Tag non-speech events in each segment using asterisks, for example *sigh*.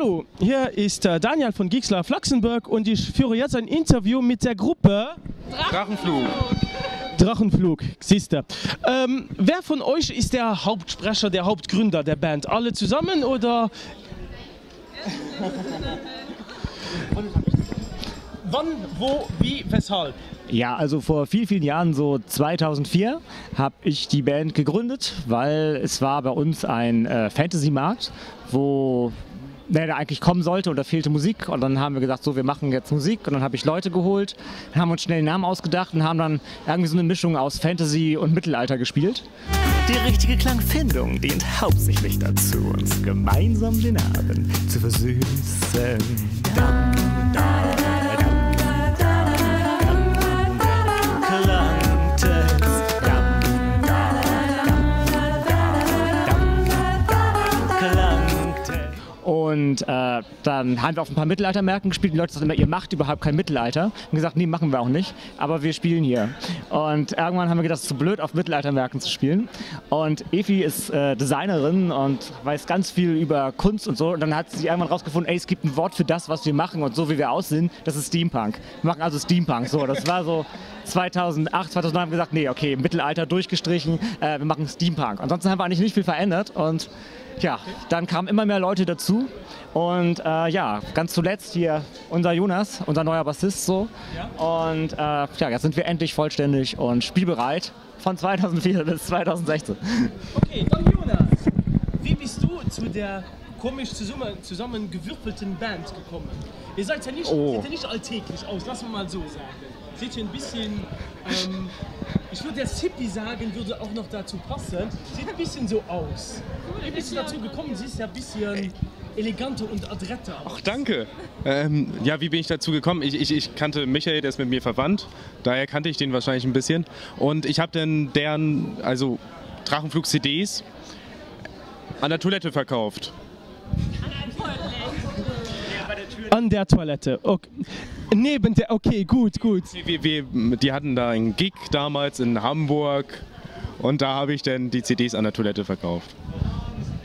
Hallo, hier ist äh, Daniel von Gixler Flachsenburg und ich führe jetzt ein Interview mit der Gruppe Drachenflug. Drachenflug. Siehst du. Ähm, wer von euch ist der Hauptsprecher, der Hauptgründer der Band? Alle zusammen oder? *laughs* Wann, wo, wie, weshalb? Ja, also vor vielen, vielen Jahren, so 2004, habe ich die Band gegründet, weil es war bei uns ein äh, Fantasy-Markt, wo der da eigentlich kommen sollte und da fehlte Musik und dann haben wir gesagt, so wir machen jetzt Musik und dann habe ich Leute geholt, haben uns schnell einen Namen ausgedacht und haben dann irgendwie so eine Mischung aus Fantasy und Mittelalter gespielt. Die richtige Klangfindung dient hauptsächlich dazu, uns gemeinsam den Abend zu versüßen. Dam, Und äh, dann haben wir auf ein paar Mittelaltermärkten gespielt. Die Leute sagten immer, ihr macht überhaupt kein Mittelalter. Und gesagt, nee, machen wir auch nicht. Aber wir spielen hier. Und irgendwann haben wir gedacht, es ist zu blöd, auf Mittelaltermärkten zu spielen. Und Evi ist äh, Designerin und weiß ganz viel über Kunst und so. Und dann hat sie irgendwann rausgefunden, ey, es gibt ein Wort für das, was wir machen und so wie wir aussehen. Das ist Steampunk. Wir machen also Steampunk. So, das war so 2008, 2009 haben wir gesagt, nee, okay, Mittelalter durchgestrichen, äh, wir machen Steampunk. Ansonsten haben wir eigentlich nicht viel verändert und ja, dann kamen immer mehr Leute dazu und äh, ja, ganz zuletzt hier unser Jonas, unser neuer Bassist so und äh, ja, jetzt sind wir endlich vollständig und spielbereit von 2004 bis 2016. Okay, dann Jonas. Wie bist du zu der komisch zusammen, zusammengewürfelten Band gekommen? Ihr seid ja nicht, Oh. seht ja nicht alltäglich aus, lass mal mal so sagen. Seht ihr ein bisschen, ähm, ich würde jetzt Hippie sagen, würde auch noch dazu passen. Sieht ein bisschen so aus. Wie bist du dazu gekommen? Sie ist ja ein bisschen eleganter und adretter. Ach, danke. Ähm, ja, wie bin ich dazu gekommen? Ich, ich, ich kannte Michael, der ist mit mir verwandt. Daher kannte ich den wahrscheinlich ein bisschen. Und ich habe dann deren, also Drachenflug-CDs an der Toilette verkauft. An der Toilette. Okay. Neben der, okay, gut, gut. Wir, wir, die hatten da einen Gig damals in Hamburg. Und da habe ich dann die CDs an der Toilette verkauft.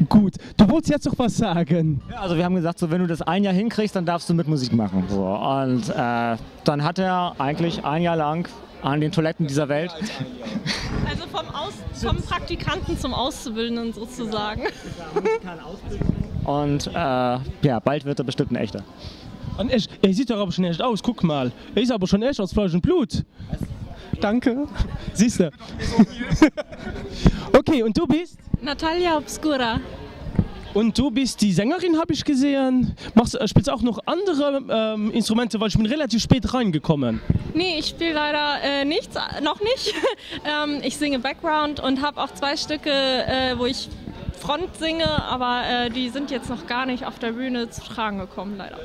Gut. Du wolltest jetzt noch was sagen. Ja, also wir haben gesagt, so wenn du das ein Jahr hinkriegst, dann darfst du mit Musik machen. So. Und äh, dann hat er eigentlich ein Jahr lang an den Toiletten dieser Welt Also vom, Aus vom Praktikanten zum Auszubildenden sozusagen. *laughs* und äh, ja, bald wird er bestimmt ein echter. Und echt, er sieht doch aber schon echt aus, guck mal. Er ist aber schon echt aus Fleisch und Blut. Danke. *laughs* Siehst du? *laughs* okay, und du bist? Natalia Obscura. Und du bist die Sängerin, habe ich gesehen. Machst, äh, spielst auch noch andere ähm, Instrumente, weil ich bin relativ spät reingekommen. Nee, ich spiele leider äh, nichts, äh, noch nicht. *laughs* ähm, ich singe Background und habe auch zwei Stücke, äh, wo ich Front singe, aber äh, die sind jetzt noch gar nicht auf der Bühne zu tragen gekommen, leider.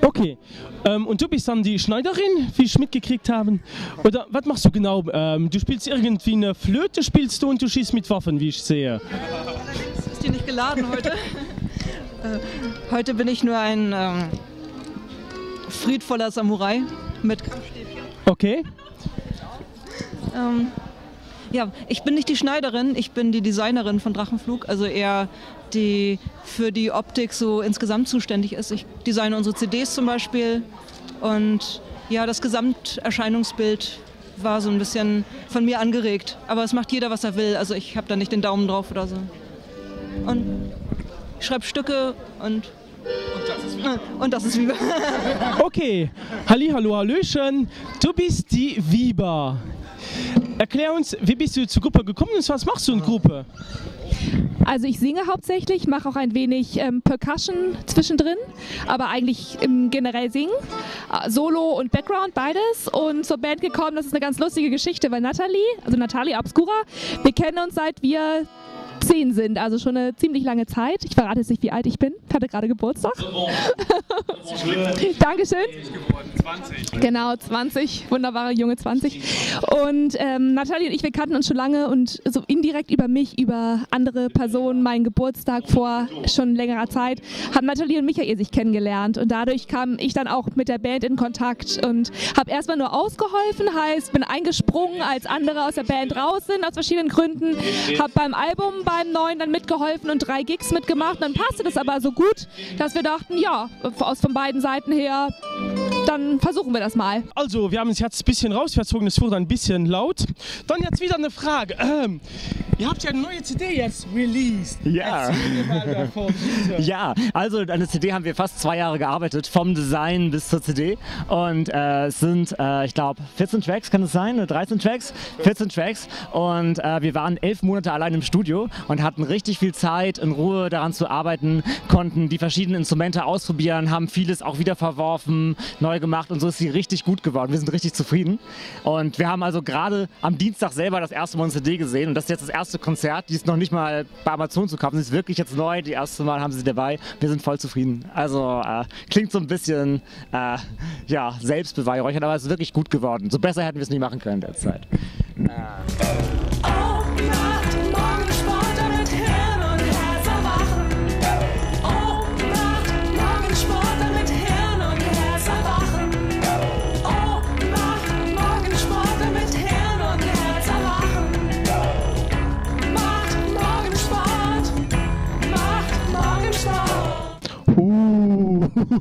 Okay. Ähm, und du bist dann die Schneiderin, wie ich mitgekriegt habe. Oder was machst du genau? Ähm, du spielst irgendwie eine Flöte, spielst du und du schießt mit Waffen, wie ich sehe. Ist die nicht geladen heute? *laughs* äh, heute bin ich nur ein ähm, friedvoller Samurai mit Kampfstäbchen. Okay. Ja, ich bin nicht die Schneiderin, ich bin die Designerin von Drachenflug, also eher die für die Optik so insgesamt zuständig ist. Ich designe unsere CDs zum Beispiel und ja, das Gesamterscheinungsbild war so ein bisschen von mir angeregt. Aber es macht jeder, was er will, also ich habe da nicht den Daumen drauf oder so. Und ich schreibe Stücke und und das ist wie Okay. Halli, hallo, hallöchen. Du bist die Viba. Erklär uns, wie bist du zur Gruppe gekommen und was machst du in Gruppe? Also ich singe hauptsächlich, mache auch ein wenig ähm, Percussion zwischendrin, aber eigentlich im generell singen. Äh, Solo und Background, beides. Und zur Band gekommen, das ist eine ganz lustige Geschichte, weil Natalie, also Natalie Obscura, wir kennen uns seit wir zehn sind, also schon eine ziemlich lange Zeit. Ich verrate jetzt nicht, wie alt ich bin. Ich hatte gerade Geburtstag. *laughs* Dankeschön. Genau, 20, wunderbare junge 20. Und ähm, Nathalie und ich, wir kannten uns schon lange und so indirekt über mich, über andere Personen, meinen Geburtstag vor schon längerer Zeit, haben Nathalie und Michael sich kennengelernt. Und dadurch kam ich dann auch mit der Band in Kontakt und habe erstmal nur ausgeholfen, heißt, bin eingesprungen, als andere aus der Band raus sind, aus verschiedenen Gründen, habe beim Album beim neuen dann mitgeholfen und drei Gigs mitgemacht. Dann passte das aber so gut, dass wir dachten, ja, aus von beiden Seiten her, dann versuchen wir das mal. Also, wir haben uns jetzt ein bisschen rausverzogen, es wurde ein bisschen laut. Dann jetzt wieder eine Frage. Ähm, ihr habt ja eine neue CD jetzt released. Ja. Davon. Ja, also an der CD haben wir fast zwei Jahre gearbeitet, vom Design bis zur CD. Und äh, es sind, äh, ich glaube, 14 Tracks, kann es sein? Oder 13 Tracks? 14 Tracks. Und äh, wir waren elf Monate allein im Studio und hatten richtig viel Zeit, in Ruhe daran zu arbeiten, konnten die verschiedenen Instrumente ausprobieren, haben vieles auch wieder verworfen, neu gemacht und so ist sie richtig gut geworden. Wir sind richtig zufrieden. Und wir haben also gerade am Dienstag selber das erste Mal eine CD gesehen und das ist jetzt das erste Konzert. Die ist noch nicht mal bei Amazon zu kaufen. Sie ist wirklich jetzt neu. Die erste Mal haben sie dabei. Wir sind voll zufrieden. Also äh, klingt so ein bisschen äh, ja, selbstbeweihräuchert, aber es ist wirklich gut geworden. So besser hätten wir es nicht machen können derzeit. Oh,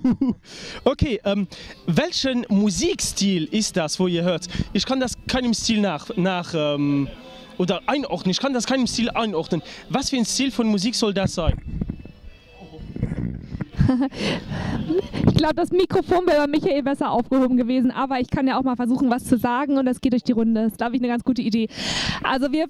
*laughs* Okay, ähm, welchen Musikstil ist das, wo ihr hört? Ich kann das keinem Stil nach, nach ähm, oder einordnen. Ich kann das keinem Stil einordnen. Was für ein Stil von Musik soll das sein? *laughs* Ich glaube, das Mikrofon wäre bei Michael besser aufgehoben gewesen, aber ich kann ja auch mal versuchen, was zu sagen und das geht durch die Runde. Das ist, glaube ich, eine ganz gute Idee. Also wir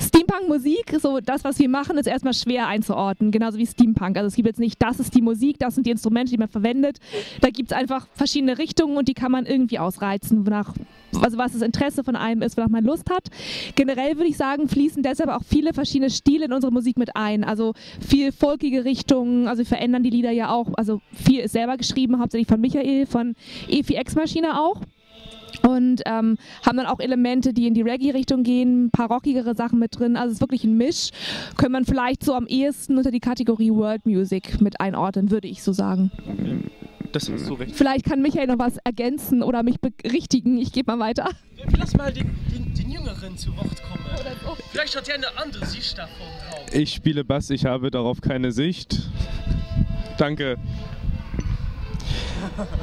Steampunk-Musik, so das, was wir machen, ist erstmal schwer einzuordnen, genauso wie Steampunk. Also es gibt jetzt nicht, das ist die Musik, das sind die Instrumente, die man verwendet. Da gibt es einfach verschiedene Richtungen und die kann man irgendwie ausreizen, wonach, also was das Interesse von einem ist, wonach man Lust hat. Generell würde ich sagen, fließen deshalb auch viele verschiedene Stile in unsere Musik mit ein. Also viel folkige Richtungen, also wir verändern die Lieder ja auch. Also viel ist selber geschrieben, hauptsächlich von Michael, von Efi Ex-Maschine auch. Und ähm, haben dann auch Elemente, die in die Reggae-Richtung gehen, ein paar rockigere Sachen mit drin. Also es ist wirklich ein Misch. Könnte man vielleicht so am ehesten unter die Kategorie World Music mit einordnen, würde ich so sagen. Das hast du recht. Vielleicht kann Michael noch was ergänzen oder mich berichtigen. Ich gebe mal weiter. Lass mal den, den, den Jüngeren zu Wort kommen. Vielleicht hat er eine andere Sicht davon drauf. Ich spiele Bass, ich habe darauf keine Sicht. Danke.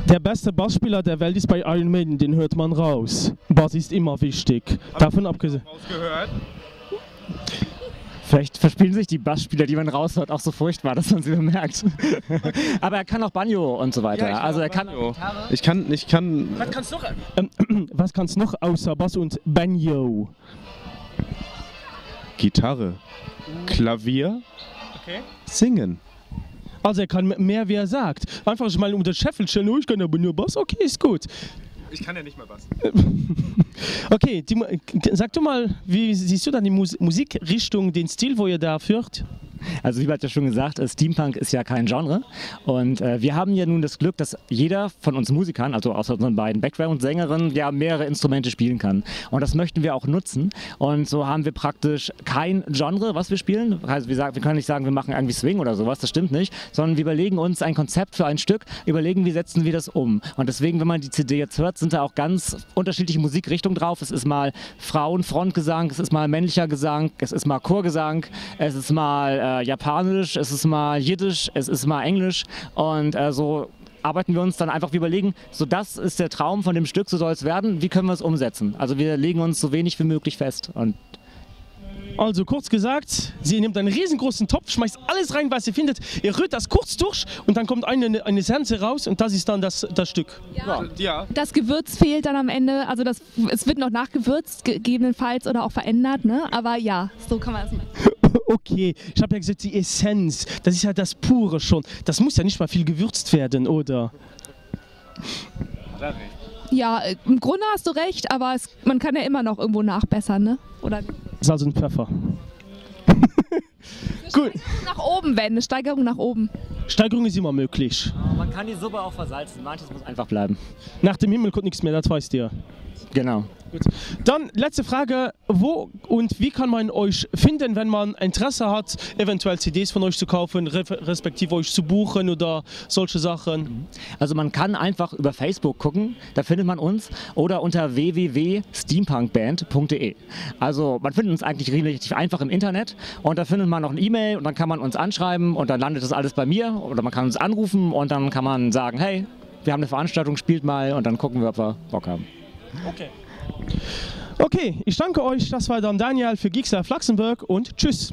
Der beste Bassspieler der Welt ist bei Iron Maiden, den hört man raus. Bass ist immer wichtig. Davon abgesehen. Rausgehört? Vielleicht verspielen sich die Bassspieler, die man raushört, auch so furchtbar, dass man sie bemerkt. *laughs* aber er kann auch Banjo und so weiter. also er kann Ich kann, ich kann. Was kannst du noch, ähm, *clears throat* was kannst noch außer Bass und Banjo? Gitarre, Klavier, Okay. singen. Also er kann mehr, wie er sagt. Einfach mal um den Scheffel stellen, oh, ich kann aber nur Bass, okay, ist gut. Ich kann ja nicht mal Bass. *laughs* Okay, die, sag du mal, wie siehst du dann die Mus Musikrichtung, den Stil, wo ihr da führt? Also wie hat ja schon gesagt, äh, Steampunk ist ja kein Genre. Und äh, wir haben ja nun das Glück, dass jeder von uns Musikern, also außer unseren beiden Background-Sängerinnen, ja mehrere Instrumente spielen kann. Und das möchten wir auch nutzen. Und so haben wir praktisch kein Genre, was wir spielen. Also wir, sagen, wir können nicht sagen, wir machen irgendwie Swing oder sowas, das stimmt nicht. Sondern wir überlegen uns ein Konzept für ein Stück, überlegen, wie setzen wir das um. Und deswegen, wenn man die CD jetzt hört, sind da auch ganz unterschiedliche Musikrichtungen drauf. Es ist mal Frauenfrontgesang, es ist mal männlicher Gesang, es ist mal Chorgesang, es ist mal äh, Japanisch, es ist mal Jiddisch, es ist mal Englisch und äh, so arbeiten wir uns dann einfach, wir überlegen, so das ist der Traum von dem Stück, so soll es werden, wie können wir es umsetzen? Also wir legen uns so wenig wie möglich fest und Also kurz gesagt, sie nimmt einen riesengroßen Topf, schmeißt alles rein, was sie findet, ihr rührt das kurz durch und dann kommt eine, eine Sense raus und das ist dann das, das Stück. Ja. Das Gewürz fehlt dann am Ende. Also das, es wird noch nachgewürzt, gegebenenfalls oder auch verändert. Ne? Aber ja, so kann man das machen. *laughs* Okay, ich habe ja gesagt, die Essenz, das ist ja das Pure schon. Das muss ja nicht mal viel gewürzt werden, oder? Ja, äh, im Grunde hast du recht, aber es, man kann ja immer noch irgendwo nachbessern. Ne? Oder Salz und Pfeffer. Gut, nach oben, wenn, eine Steigerung nach oben. Steigerung ist immer möglich. man kann die Suppe auch versalzen, manches muss einfach bleiben. Nach dem Himmel kommt nichts mehr, das weißt ihr. Genau. Gut. Dann letzte Frage, wo und wie kann man euch finden, wenn man Interesse hat, eventuell CDs von euch zu kaufen, re respektive euch zu buchen oder solche Sachen? Also man kann einfach über Facebook gucken, da findet man uns, oder unter www.steampunkband.de. Also man findet uns eigentlich relativ einfach im Internet und da findet man noch eine E-Mail und dann kann man uns anschreiben und dann landet das alles bei mir oder man kann uns anrufen und dann kann man sagen, hey, wir haben eine Veranstaltung, spielt mal und dann gucken wir, ob wir Bock haben. Okay. Okay, ich danke euch. Das war dann Daniel für Geekstar Flachsenburg und tschüss.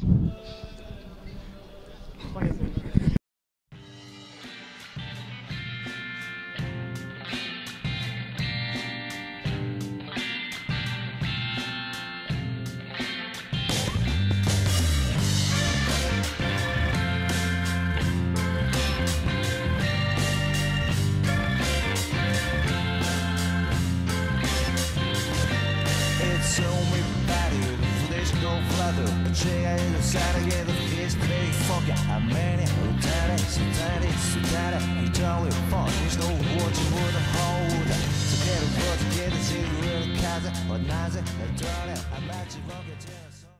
が許されけど He's pretty fucking 雨に打たれ下に捨てれひどい本日の落ち物ホールだ避けること消えた自分の風はなぜなどれ甘ちぼけてる